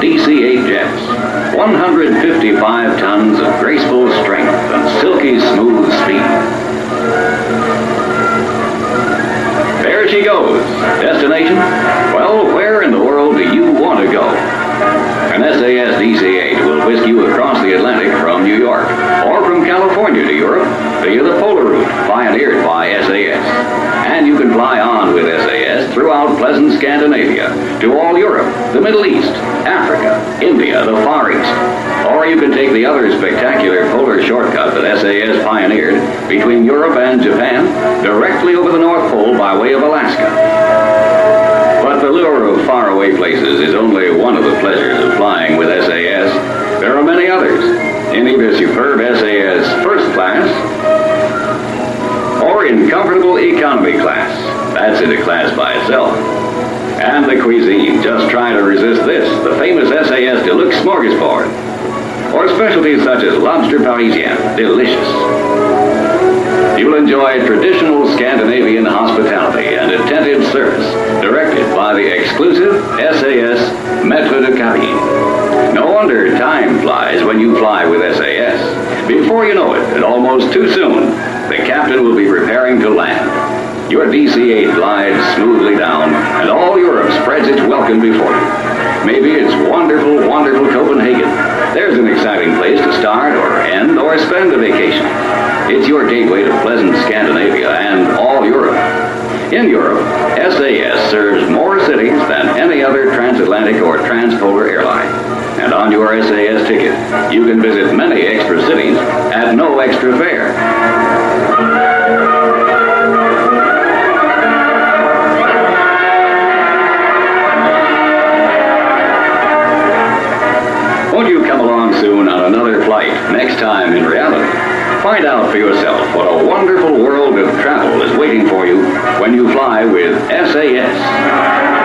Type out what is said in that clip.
DC-8 jets, 155 tons of graceful strength and silky smooth speed. There she goes. Destination? Well, where in the world do you want to go? An SAS DC-8 will whisk you across the Atlantic from New York or from California to Europe via the polar throughout pleasant Scandinavia, to all Europe, the Middle East, Africa, India, the Far East. Or you can take the other spectacular polar shortcut that SAS pioneered between Europe and Japan, directly over the North Pole by way of Alaska. But the lure of faraway places is only one of the pleasures of flying with SAS. There are many others. In either superb SAS first That's in a class by itself. And the cuisine, just try to resist this, the famous SAS Deluxe Smorgasbord. Or specialties such as lobster parisien, delicious. You'll enjoy traditional Scandinavian hospitality and attentive service, directed by the exclusive SAS Maître de Cabine. No wonder time flies when you fly with SAS. Before you know it, and almost too soon, the captain will be preparing to land. Your DC-8 glides smoothly down, and all Europe spreads its welcome before you. Maybe it's wonderful, wonderful Copenhagen. There's an exciting place to start or end or spend a vacation. It's your gateway to pleasant Scandinavia and all Europe. In Europe, SAS serves more cities than any other transatlantic or transpolar airline. And on your SAS ticket, you can visit many extra cities at no extra fare. along soon on another flight, next time in reality. Find out for yourself what a wonderful world of travel is waiting for you when you fly with SAS.